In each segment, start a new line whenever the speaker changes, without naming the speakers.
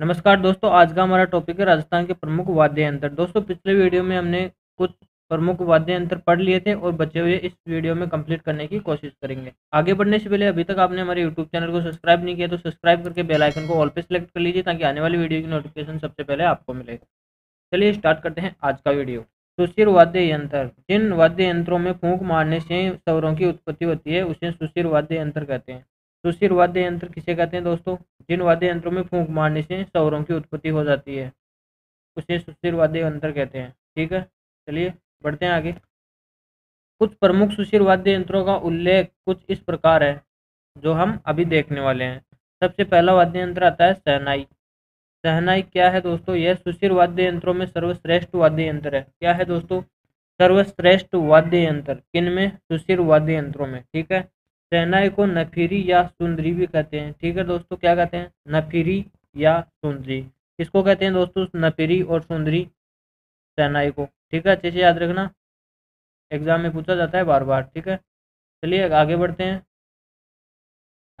नमस्कार दोस्तों, आज का हमारा टॉपिक है राजस्थान के प्रमुख वाद्य यंत्र। दोस्तों, पिछले वीडियो में हमने कुछ प्रमुख वाद्य यंत्र पढ़ लिए थे और बचे हुए इस वीडियो में कंप्लीट करने की कोशिश करेंगे। आगे बढ़ने से पहले, अभी तक आपने हमारे यूट्यूब चैनल को सब्सक्राइब नहीं किया तो सब्सक्राइब करके बेल आइकन को ऑल पे सेलेक्ट कर लीजिए, ताकि आने वाली वीडियो की नोटिफिकेशन सबसे पहले आपको मिले। चलिए स्टार्ट करते हैं आज का वीडियो सुशीर वाद्य यंत्र। जिन वाद्य यंत्रों में फूंक मारने से स्वरों की उत्पत्ति होती है, उसे सुशीर वाद्य यंत्र कहते हैं। सुशिर वाद्य यंत्र किसे कहते हैं दोस्तों? जिन वाद्य यंत्रों में फूंक मारने से सौरों की उत्पत्ति हो जाती है, उसे सुशिर वाद्य यंत्र कहते हैं। ठीक है? चलिए, बढ़ते हैं आगे। कुछ प्रमुख सुशीर वाद्य यंत्रों का उल्लेख कुछ इस प्रकार है, जो हम अभी देखने वाले हैं। सबसे पहला वाद्य यंत्र आता है सहनाई। सहनाई क्या है दोस्तों? यह सुशीर वाद्य यंत्रों में सर्वश्रेष्ठ वाद्य यंत्र है। क्या है दोस्तों? सर्वश्रेष्ठ वाद्य यंत्र। किन में? सुशीर वाद्य यंत्रों में। ठीक है? सहनाई को नफीरी या सुंदरी भी कहते हैं। ठीक है दोस्तों, क्या कहते हैं? नफीरी या सुंदरी। किसको कहते हैं दोस्तों? नफीरी और सुंदरी सहनाई को। ठीक है, अच्छे से याद रखना। एग्ज़ाम में पूछा जाता है बार बार ठीक है, चलिए आगे बढ़ते हैं।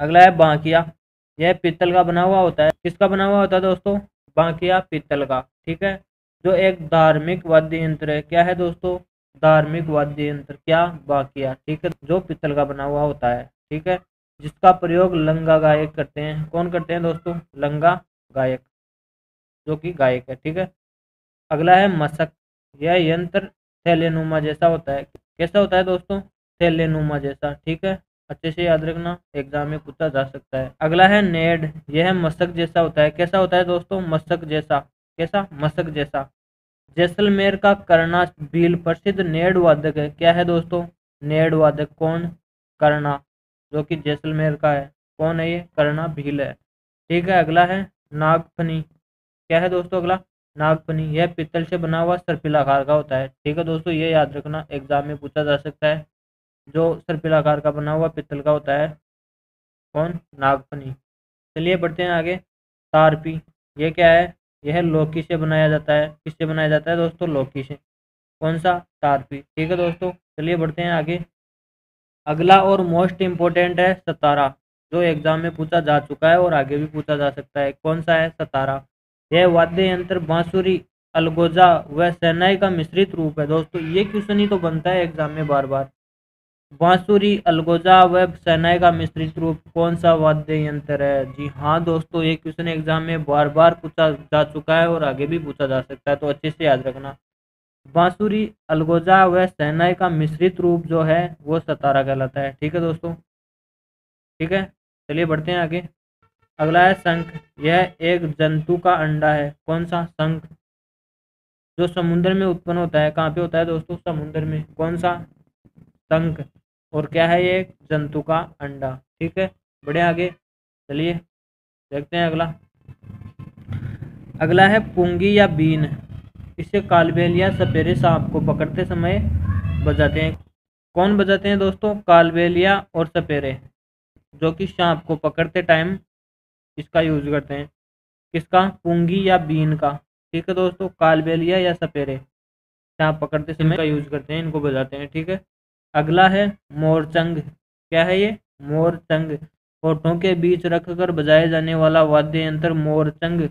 अगला है बांकिया। यह पीतल का बना हुआ होता है। किसका बना हुआ होता है दोस्तों? बांकिया पीतल का। ठीक है, जो एक धार्मिक वाद्य यंत्र है। क्या है दोस्तों? धार्मिक वाद्य यंत्र क्या बाकिया ठीक है, जो पित्तल का बना हुआ होता है, ठीक है? जिसका प्रयोग लंगा गायक करते हैं। कौन करते हैं दोस्तों? लंगा गायक, जो कि गायक है, ठीक है? अगला है मशक यह यंत्र थैलेनुमा जैसा होता है। कैसा होता है दोस्तों? थैलेनुमा जैसा, ठीक है? अच्छे से याद रखना, एग्ज़ाम में पूछा जा सकता है। अगला है नेड। यह मशक जैसा होता है। कैसा होता है दोस्तों? मशक जैसा, कैसा? मशक जैसा। जैसलमेर का करना भील प्रसिद्ध नेड वादक है। क्या है दोस्तों? नेड वादक कौन? करना, जो कि जैसलमेर का है। कौन है ये? करना भील है। ठीक है, अगला है नागफनी। क्या है दोस्तों अगला? नागफनी। यह पित्तल से बना हुआ सर्पिलाकार का होता है। ठीक है दोस्तों, ये याद रखना, एग्ज़ाम में पूछा जा सकता है। जो सर्पिलाकार का बना हुआ पित्तल का होता है, कौन? नागफनी। चलिए बढ़ते हैं आगे। तारपी। ये क्या है? यह लौकी से बनाया जाता है। किससे बनाया जाता है दोस्तों? लौकी से। कौन सा? तारपी ठीक है दोस्तों, चलिए बढ़ते हैं आगे। अगला और मोस्ट इम्पोर्टेंट है सतारा, जो एग्ज़ाम में पूछा जा चुका है और आगे भी पूछा जा सकता है। कौन सा है? सतारा। यह वाद्य यंत्र बांसुरी, अलगोजा व सेनाई का मिश्रित रूप है। दोस्तों, ये क्वेश्चन ही तो बनता है एग्ज़ाम में बार बार बांसुरी अलगोजा व सेनाई का मिश्रित रूप। कौन सा वाद्य यंत्र है? जी हाँ दोस्तों, ये क्वेश्चन एग्ज़ाम में बार बार पूछा जा चुका है और आगे भी पूछा जा सकता है तो अच्छे से याद रखना। बांसुरी अलगोजा व सेनाई का मिश्रित रूप जो है, वो सतारा कहलाता है। ठीक है दोस्तों? ठीक है? चलिए बढ़ते हैं आगे। अगला है शंख। यह एक जंतु का अंडा है। कौन सा? शंख। जो समुद्र में उत्पन्न होता है। कहाँ पे होता है दोस्तों? समुद्र में। कौन सा? शंख और क्या है ये? जंतु का अंडा। ठीक है? बढ़े आगे। चलिए देखते हैं अगला। अगला है पुंगी या बीन। इसे कालबेल या सपेरे सांप को पकड़ते समय बजाते हैं। कौन बजाते हैं दोस्तों? कालबेलिया और सपेरे जो कि सांप को पकड़ते टाइम इसका यूज़ करते हैं। किसका? पुंगी या बीन का। ठीक है दोस्तों? कालबेलिया या सपेरे। सांप पकड़ते समय का यूज़ करते हैं इनको बजाते हैं। ठीक है? अगला है मोरचंग। क्या है ये? मोरचंग। होठों के बीच रखकर बजाए जाने वाला वाद्य यंत्र मोरचंग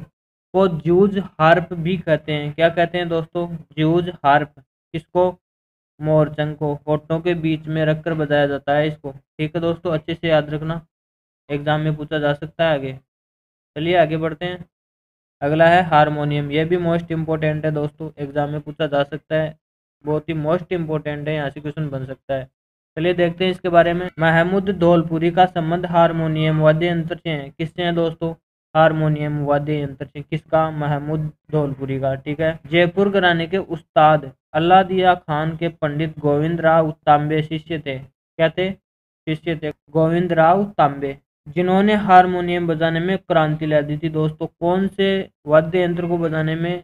को जूज हार्प भी कहते हैं। क्या कहते हैं दोस्तों? Jew's harp. किसको? मोरचंग को। होठों के बीच में रखकर बजाया जाता है इसको। ठीक है दोस्तों, अच्छे से याद रखना। एग्ज़ाम में पूछा जा सकता है आगे। चलिए आगे बढ़ते हैं। अगला है हारमोनियम। यह भी मोस्ट इम्पोर्टेंट है दोस्तों। एग्ज़ाम में पूछा जा सकता है। बहुत ही मोस्ट इम्पोर्टेंट है, यहाँ से क्वेश्चन बन सकता है। चलिए देखते हैं इसके बारे में। महमूद धौलपुरी का संबंध हारमोनियम वाद्य यंत्र से है। किससे है दोस्तों? हारमोनियम वाद्य यंत्र से। किसका? महमूद धौलपुरी का, ठीक है? जयपुर घराने के उस्ताद अल्लाह दिया खान के पंडित गोविंद राव तांबे शिष्य थे। क्या थे? शिष्य थे गोविंद राव तांबे जिन्होंने हारमोनियम बजाने में क्रांति ला दी थी। दोस्तों, कौन से वाद्य यंत्र को बजाने में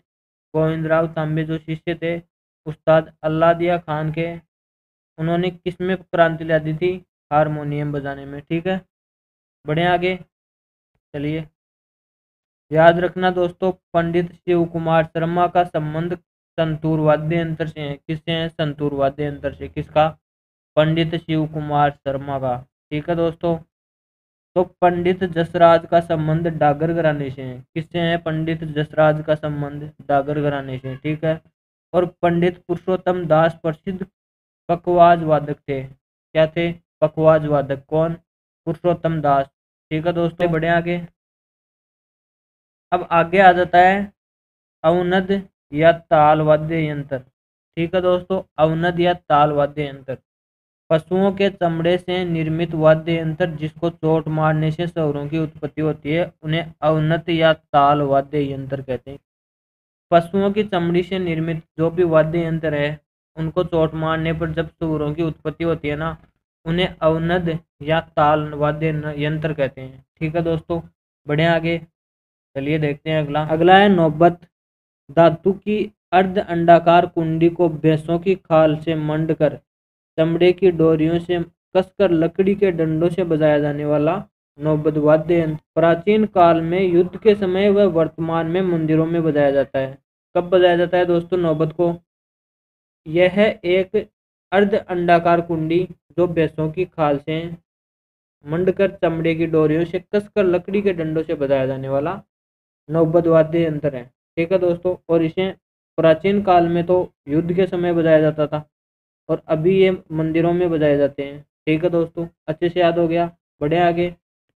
गोविंद राव तांबे जो शिष्य थे? उस्ताद अल्लादिया खान के, उन्होंने किसमें क्रांति ला दी थी? हारमोनियम बजाने में, ठीक है? बढ़े आगे, चलिए। याद रखना दोस्तों, पंडित शिव कुमार शर्मा का संबंध संतूर वाद्य यंत्र से है। किससे है? संतूर वाद्य यंत्र से। किसका? पंडित शिव कुमार शर्मा का। ठीक है दोस्तों? तो पंडित जसराज का संबंध डागर घराने से है। किससे है? पंडित जसराज का संबंध डागर घराने से ठीक है? और पंडित पुरुषोत्तम दास प्रसिद्ध पकवाज वादक थे। क्या थे? पकवाज वादक कौन? पुरुषोत्तम दास। ठीक है दोस्तों, बढ़े आगे। अब आगे आ जाता है अवनद या ताल वाद्य यंत्र। ठीक है दोस्तों, अवनद या ताल वाद्य यंत्र। पशुओं के चमड़े से निर्मित वाद्य यंत्र जिसको चोट मारने से स्वरों की उत्पत्ति होती है, उन्हें अवनत या ताल वाद्य यंत्र कहते हैं। पशुओं की चमड़ी से निर्मित जो भी वाद्य यंत्र है, उनको चोट मारने पर जब सूरों की उत्पत्ति होती है ना, उन्हें अवनद या ताल वाद्य यंत्र कहते हैं। ठीक है दोस्तों, बढ़े आगे। चलिए देखते हैं अगला। अगला है नौबत। धातु की अर्ध अंडाकार कुंडी को भैंसों की खाल से मंड कर, चमड़े की डोरियों से कसकर लकड़ी के डंडों से बजाया जाने वाला नौबत वाद्य यंत्र। प्राचीन काल में युद्ध के समय व वर्तमान में मंदिरों में बजाया जाता है। कब बजाया जाता है दोस्तों नौबत को? यह एक अर्ध अंडाकार कुंडी जो भैंसों की खाल से मंडकर चमड़े की डोरियों से कसकर लकड़ी के डंडों से बजाया जाने वाला नौबत वाद्य यंत्र है। ठीक है दोस्तों, और इसे प्राचीन काल में तो युद्ध के समय बजाया जाता था और अभी ये मंदिरों में बजाए जाते हैं। ठीक है दोस्तों, अच्छे से याद हो गया? बढ़े आगे?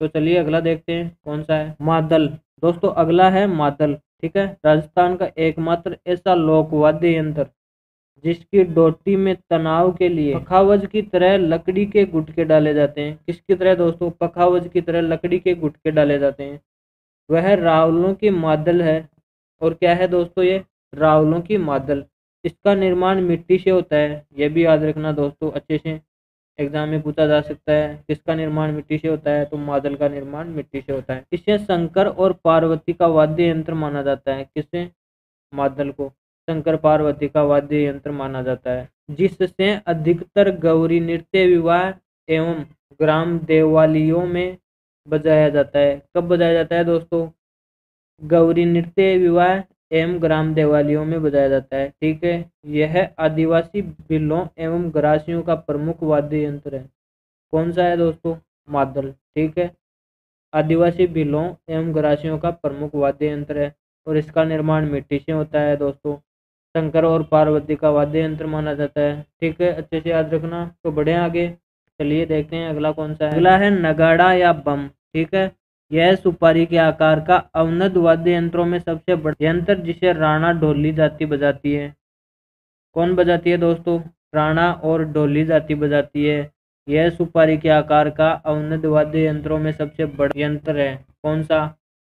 तो चलिए अगला देखते हैं कौन सा है? मादल। दोस्तों, अगला है मादल। ठीक है? राजस्थान का एकमात्र ऐसा लोकवाद्य यंत्र, जिसकी डोटी में तनाव के लिए पखावज की तरह लकड़ी के गुटके डाले जाते हैं। किसकी तरह दोस्तों? पखावज की तरह लकड़ी के गुटके डाले जाते हैं। वह रावलों की मादल है। और क्या है दोस्तों ये? रावलों की मादल। इसका निर्माण मिट्टी से होता है। यह भी याद रखना दोस्तों अच्छे से। एग्ज़ाम में पूछा जा सकता है, किसका निर्माण मिट्टी से होता है तो मादल का निर्माण मिट्टी से होता है। इसे शंकर और पार्वती का वाद्य यंत्र माना जाता है। किसे मादल को। शंकर पार्वती का वाद्य यंत्र माना जाता है। जिससे अधिकतर गौरी नृत्य, विवाह एवं ग्राम देवालियों में बजाया जाता है। कब बजाया जाता है दोस्तों? गौरी नृत्य, विवाह एवं ग्राम देवालयों में बजाया जाता है। ठीक है? यह आदिवासी बिलों एवं ग्रासियों का प्रमुख वाद्य यंत्र है। कौन सा है दोस्तों? मादल। ठीक है? आदिवासी बिलों एवं ग्रासियों का प्रमुख वाद्य यंत्र है और इसका निर्माण मिट्टी से होता है दोस्तों। शंकर और पार्वती का वाद्य यंत्र माना जाता है। ठीक है? अच्छे से याद रखना। तो बढ़े आगे। चलिए देखते हैं अगला कौन सा है। अगला है नगाड़ा या बम। ठीक है? यह सुपारी के आकार का अवनद वाद्य यंत्रों में सबसे बड़ा यंत्र जिसे राणा ढोली जाति बजाती है। कौन बजाती है दोस्तों? राणा और ढोली जाति बजाती है। यह सुपारी के आकार का अवनद वाद्य यंत्रों में सबसे बड़ा यंत्र है। कौन सा?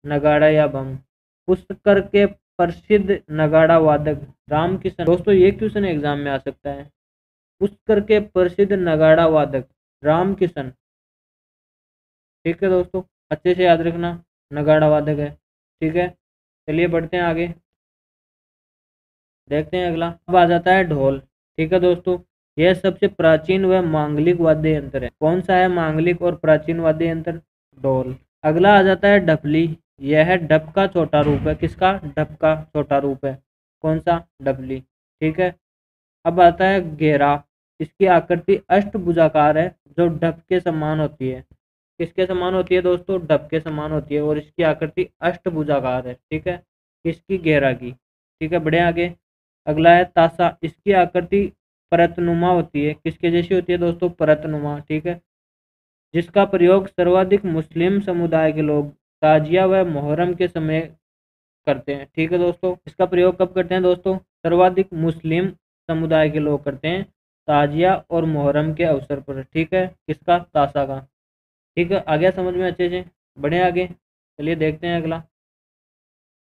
नगाड़ा या बम पुष्कर के प्रसिद्ध नगाड़ा वादक राम किशन दोस्तों, ये क्वेश्चन एग्ज़ाम में आ सकता है? पुष्कर के प्रसिद्ध नगाड़ा वादक राम किशन ठीक है दोस्तों अच्छे से याद रखना, नगाड़ा वादक है, ठीक है? चलिए बढ़ते हैं आगे। देखते हैं अगला। अब आ जाता है ढोल, ठीक है दोस्तों? यह सबसे प्राचीन व मांगलिक वाद्य यंत्र है। कौन सा है मांगलिक और प्राचीन वाद्य यंत्र ढोल। अगला आ जाता है डफली। यह डप का छोटा रूप है। किसका? डप का छोटा रूप है। कौन सा? डफली, ठीक है? अब आता है घेरा। इसकी आकृति अष्टभुजाकार है, जो डप के समान होती है। किसके समान होती है दोस्तों? डब के समान होती है और इसकी आकृति अष्टभुजाकार है, ठीक है? किसकी गहरा की ठीक है? बढ़े आगे। अगला है तासा इसकी आकृति परतनुमा होती है। किसके जैसी होती है दोस्तों? परतनुमा, ठीक है? जिसका प्रयोग सर्वाधिक मुस्लिम समुदाय के लोग ताजिया व मोहर्रम के समय करते हैं, ठीक है दोस्तों? इसका प्रयोग कब करते हैं दोस्तों? सर्वाधिक मुस्लिम समुदाय के लोग करते हैं ताजिया और मोहर्रम के अवसर पर, ठीक है? किसका? तासा का। ठीक है? आ गया समझ में अच्छे से? बढ़े आगे। चलिए देखते हैं अगला।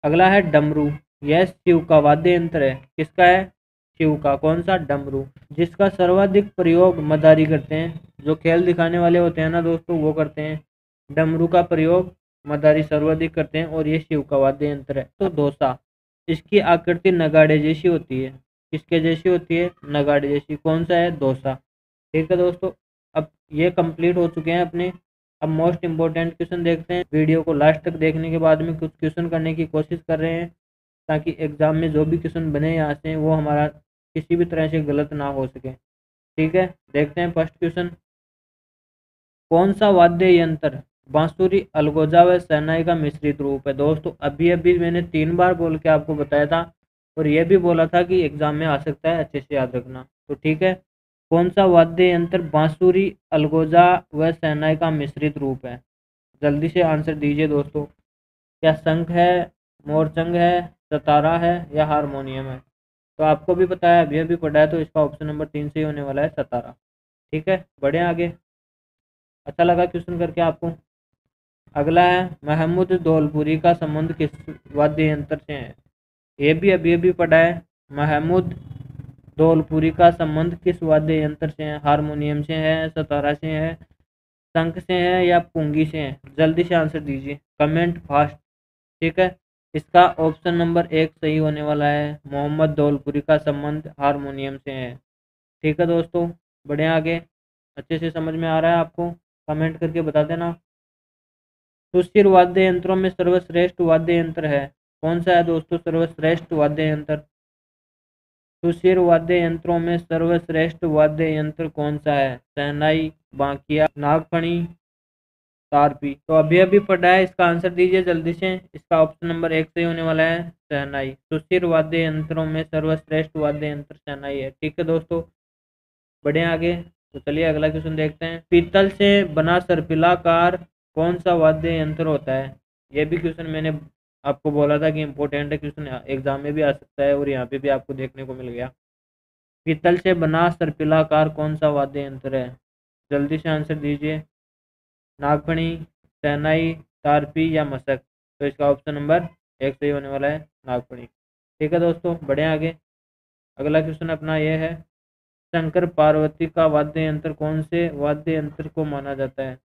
अगला है डमरू। यह शिव का वाद्य यंत्र है। किसका है? शिव का कौन सा? डमरू। जिसका सर्वाधिक प्रयोग मदारी करते हैं। जो खेल दिखाने वाले होते हैं ना दोस्तों, वो करते हैं। डमरू का प्रयोग मदारी सर्वाधिक करते हैं और ये शिव का वाद्य यंत्र है। तो दोसा इसकी आकृति नगाड़े जैसी होती है। किसके जैसी होती है? नगाड़े जैसी। कौन सा है? दोसा ठीक है दोस्तों? अब ये कंप्लीट हो चुके हैं अपने। अब मोस्ट इम्पोर्टेंट क्वेश्चन देखते हैं। वीडियो को लास्ट तक देखने के बाद में कुछ क्वेश्चन करने की कोशिश कर रहे हैं, ताकि एग्ज़ाम में जो भी क्वेश्चन बने यहाँ से वो हमारा किसी भी तरह से गलत ना हो सके। ठीक है? देखते हैं फ़र्स्ट क्वेश्चन कौन सा वाद्य यंत्र बांसुरी, अलगोजा व सहनाई का मिश्रित रूप है? दोस्तों, अभी अभी मैंने तीन बार बोल के आपको बताया था और यह भी बोला था कि एग्ज़ाम में आ सकता है, अच्छे से याद रखना। तो ठीक है? कौन सा वाद्य यंत्र बांसुरी, अलगोजा व सहनाई का मिश्रित रूप है? जल्दी से आंसर दीजिए दोस्तों। क्या शंख है, मोरचंग है, सतारा है या हारमोनियम है? तो आपको भी पता है, अभी अभी पढ़ा है तो इसका ऑप्शन नंबर तीन से ही होने वाला है, सतारा। ठीक है, बढ़े आगे। अच्छा लगा क्वेश्चन करके आपको। अगला है, महमूद धौलपुरी का संबंध किस वाद्य यंत्र से है? ये भी अभी अभी पढ़ा है, महमूद धौलपुरी का संबंध किस वाद्य यंत्र से है? हारमोनियम से है, सतारा से है, शंख से है या पुंगी से है? जल्दी से आंसर दीजिए। कमेंट फास्ट, ठीक है? इसका ऑप्शन नंबर एक सही होने वाला है। मोहम्मद धौलपुरी का संबंध हारमोनियम से है। ठीक है दोस्तों, बढ़े आगे। अच्छे से समझ में आ रहा है आपको? कमेंट करके बता देना। सुशिर वाद्य यंत्रों में सर्वश्रेष्ठ वाद्य यंत्र है। कौन सा है दोस्तों सर्वश्रेष्ठ वाद्य यंत्र? सुशिर वाद्य यंत्रों में सर्वश्रेष्ठ वाद्य यंत्र कौन सा है? सहनाई बांकिया, नागफणी, तारपी। तो अभी अभी पढ़ा है, इसका आंसर दीजिए जल्दी से। इसका ऑप्शन नंबर एक से होने वाला है सहनाई सुशिर वाद्य यंत्रों में सर्वश्रेष्ठ वाद्य यंत्र सहनाई है। ठीक है दोस्तों, बढ़े आगे। तो चलिए अगला क्वेश्चन देखते हैं। पीतल से बना सर्पिलाकार कौन सा वाद्य यंत्र होता है? यह भी क्वेश्चन मैंने आपको बोला था कि इम्पोर्टेंट है क्वेश्चन एग्ज़ाम में भी आ सकता है और यहाँ पे भी आपको देखने को मिल गया। पीतल से बना सर्पिलाकार कौन सा वाद्य यंत्र है? जल्दी से आंसर दीजिए। नागफणी सहनाई तारपी या मशक? तो इसका ऑप्शन नंबर एक सही होने वाला है, नागफणी। ठीक है दोस्तों, बढ़े आगे। अगला क्वेश्चन अपना यह है, शंकर पार्वती का वाद्य यंत्र कौन से वाद्य यंत्र को माना जाता है?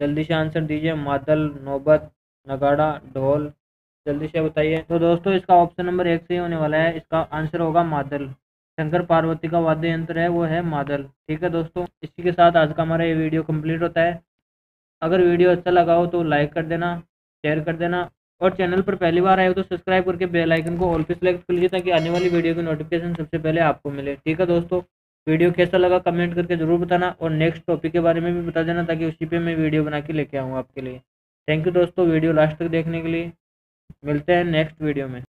जल्दी से आंसर दीजिए, मादल, नौबत, नगाड़ा, ढोल। जल्दी से बताइए। तो दोस्तों, इसका ऑप्शन नंबर एक से ही होने वाला है। इसका आंसर होगा मादल। शंकर पार्वती का वाद्य यंत्र है, वो है मादल। ठीक है दोस्तों, इसी के साथ आज का हमारा ये वीडियो कंप्लीट होता है। अगर वीडियो अच्छा लगा हो तो लाइक कर देना शेयर कर देना। और चैनल पर पहली बार आए हो तो सब्सक्राइब करके बेल आइकन को ऑल पे सेलेक्ट कर लीजिए ताकि आने वाली वीडियो की नोटिफिकेशन सबसे पहले आपको मिले। ठीक है दोस्तों वीडियो कैसा लगा कमेंट करके ज़रूर बताना और नेक्स्ट टॉपिक के बारे में भी बता देना ताकि उसी पे मैं वीडियो बना के लेके आऊँ आपके लिए। थैंक यू दोस्तों, वीडियो लास्ट तक देखने के लिए। मिलते हैं नेक्स्ट वीडियो में।